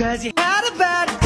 Cause you had a bad